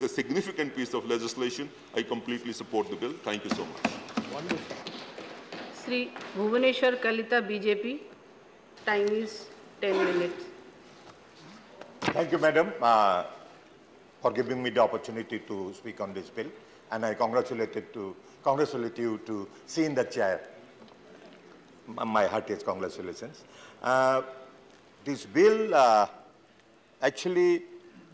a significant piece of legislation. I completely support the bill. Thank you so much. Sri Bhubaneswar Kalita, BJP. Time is 10 minutes. Thank you, Madam, uh, for giving me the opportunity to speak on this bill. And I congratulate, to, congratulate you to see in the chair. My heartiest congratulations. Uh, this bill uh, actually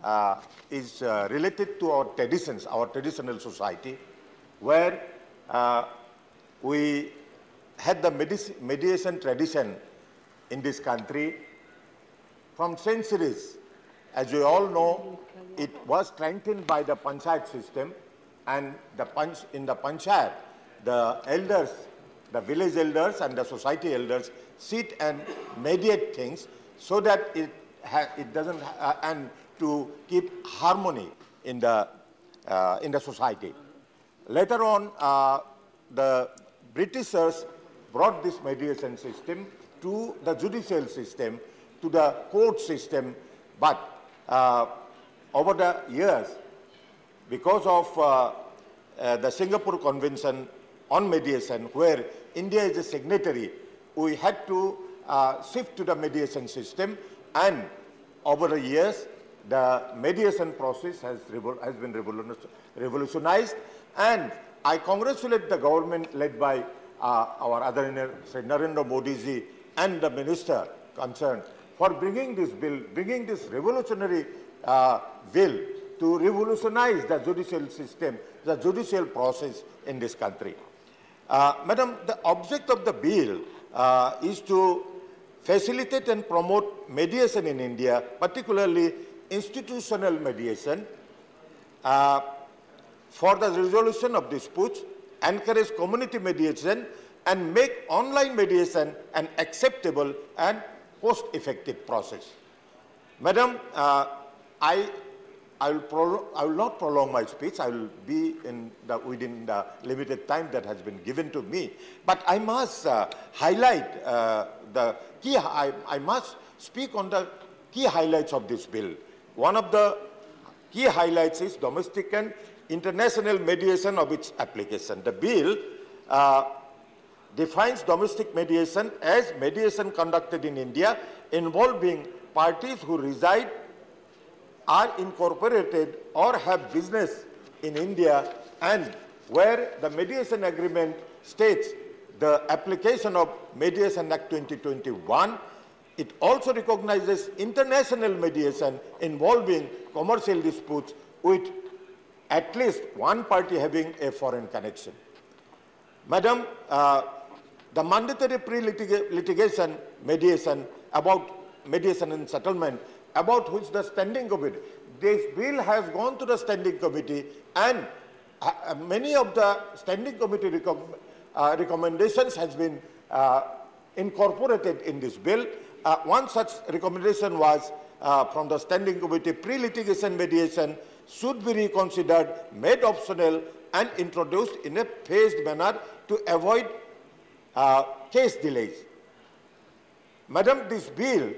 uh, is uh, related to our traditions, our traditional society, where uh, we had the mediation tradition in this country from centuries. As we all know, it was strengthened by the panchayat system, and the in the panchayat, the elders, the village elders and the society elders sit and mediate things so that it, it doesn't, uh, and to keep harmony in the, uh, in the society. Later on, uh, the Britishers brought this mediation system to the judicial system, to the court system, but uh, over the years, because of uh, uh, the Singapore Convention on mediation, where India is a signatory, we had to uh, shift to the mediation system, and over the years, the mediation process has, has been revolutionized, and I congratulate the government led by uh, our other Narendra Modi and the minister concerned for bringing this bill, bringing this revolutionary uh, bill to revolutionize the judicial system, the judicial process in this country. Uh, Madam, the object of the bill uh, is to facilitate and promote mediation in India, particularly institutional mediation, uh, for the resolution of disputes, encourage community mediation, and make online mediation an acceptable and cost-effective process. Madam, uh, I, I, will I will not prolong my speech. I will be in the, within the limited time that has been given to me. But I must uh, highlight uh, the key, I, I must speak on the key highlights of this bill. One of the key highlights is domestic and international mediation of its application. The bill uh, defines domestic mediation as mediation conducted in India involving parties who reside, are incorporated, or have business in India, and where the mediation agreement states the application of Mediation Act 2021. It also recognizes international mediation involving commercial disputes with at least one party having a foreign connection. Madam, uh, the mandatory pre-litigation mediation about mediation and settlement, about which the standing committee, this bill has gone to the standing committee and uh, many of the standing committee uh, recommendations has been uh, incorporated in this bill. Uh, one such recommendation was uh, from the standing committee, pre-litigation mediation should be reconsidered, made optional and introduced in a phased manner to avoid uh, case delays. Madam, this bill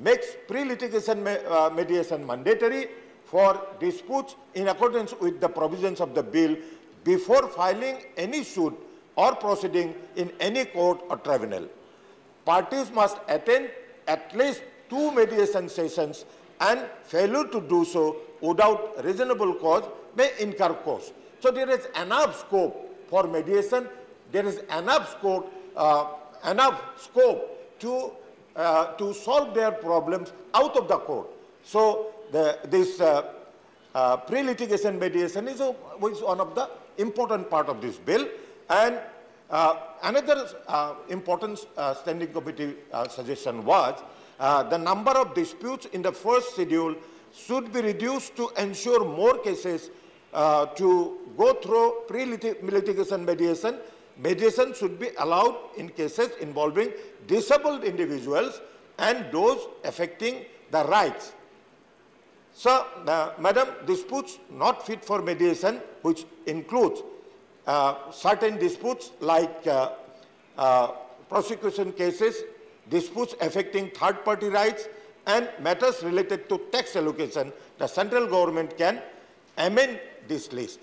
makes pre-litigation me- uh, mediation mandatory for disputes in accordance with the provisions of the bill before filing any suit or proceeding in any court or tribunal. Parties must attend at least two mediation sessions and failure to do so without reasonable cause may incur costs. So there is enough scope for mediation. There is enough scope, uh, enough scope to uh, to solve their problems out of the court. So the, this uh, uh, pre-litigation mediation is, a, is one of the important part of this bill. And another uh, important uh, standing committee uh, suggestion was uh, the number of disputes in the first schedule should be reduced to ensure more cases uh, to go through pre-litigation mediation. Mediation should be allowed in cases involving disabled individuals and those affecting the rights so, uh, Madam, disputes not fit for mediation, which includes uh, certain disputes like uh, uh, prosecution cases, disputes affecting third-party rights, and matters related to tax allocation, the central government can amend this list.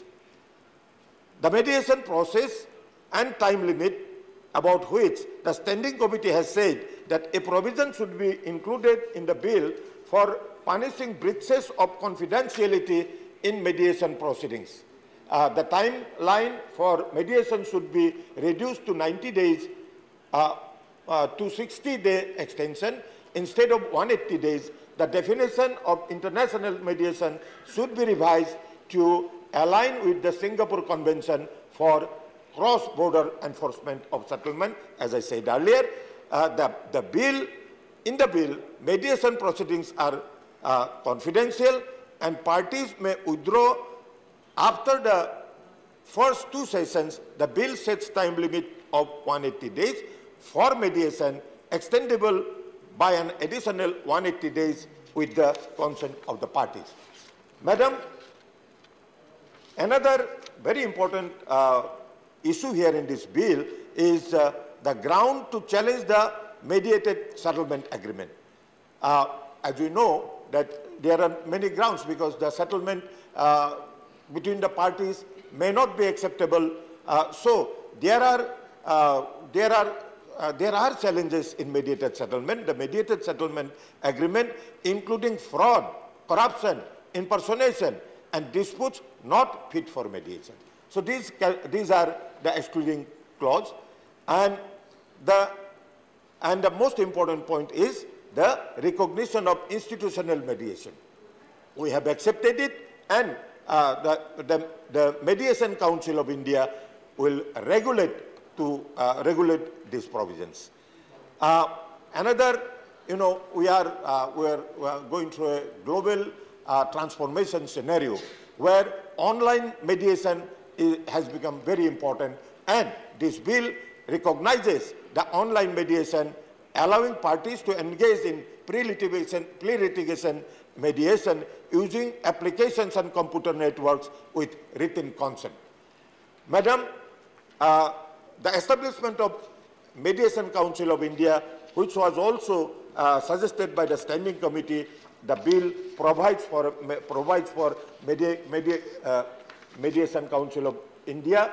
The mediation process and time limit about which the standing committee has said that a provision should be included in the bill for punishing breaches of confidentiality in mediation proceedings. Uh, the timeline for mediation should be reduced to 90 days uh, uh, to 60 day extension instead of 180 days. The definition of international mediation should be revised to align with the Singapore Convention for cross-border enforcement of settlement. As I said earlier, uh, the, the bill, in the bill, mediation proceedings are uh, confidential and parties may withdraw after the first two sessions, the bill sets time limit of 180 days for mediation, extendable by an additional 180 days with the consent of the parties. Madam, another very important uh, issue here in this bill is uh, the ground to challenge the mediated settlement agreement. Uh, as we know that there are many grounds because the settlement uh, between the parties may not be acceptable. Uh, so there are, uh, there, are, uh, there are challenges in mediated settlement. The mediated settlement agreement, including fraud, corruption, impersonation, and disputes not fit for mediation. So these, these are the excluding clause. And the, and the most important point is the recognition of institutional mediation. We have accepted it and uh, the, the, the, Mediation Council of India will regulate to uh, regulate these provisions. Uh, another, you know, we are, uh, we are, we are going through a global uh, transformation scenario where online mediation is, has become very important and this bill recognizes the online mediation allowing parties to engage in pre-litigation, pre-litigation mediation using applications and computer networks with written consent. Madam, uh, the establishment of Mediation Council of India, which was also uh, suggested by the Standing Committee, the bill provides for, provides for media, media, uh, Mediation Council of India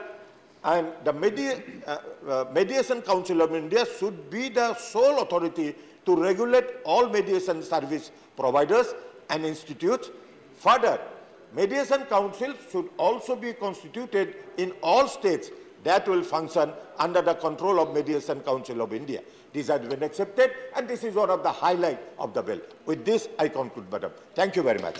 and the media, uh, uh, Mediation Council of India should be the sole authority to regulate all mediation service providers and institute. Further, Mediation Council should also be constituted in all states that will function under the control of Mediation Council of India. These have been accepted and this is one of the highlights of the bill. With this, I conclude, Madam. Thank you very much.